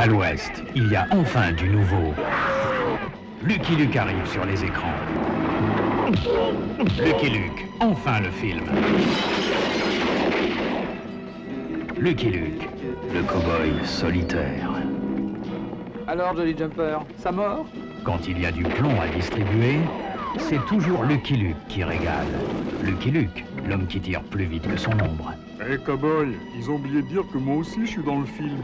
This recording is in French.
À l'ouest, il y a enfin du nouveau. Lucky Luke arrive sur les écrans. Lucky Luke, enfin le film. Lucky Luke, le cow-boy solitaire. Alors, Jolly Jumper, ça mort Quand il y a du plomb à distribuer, c'est toujours Lucky Luke qui régale. Lucky Luke, l'homme qui tire plus vite que son ombre. Hé, hey, cowboy, ils ont oublié de dire que moi aussi je suis dans le film.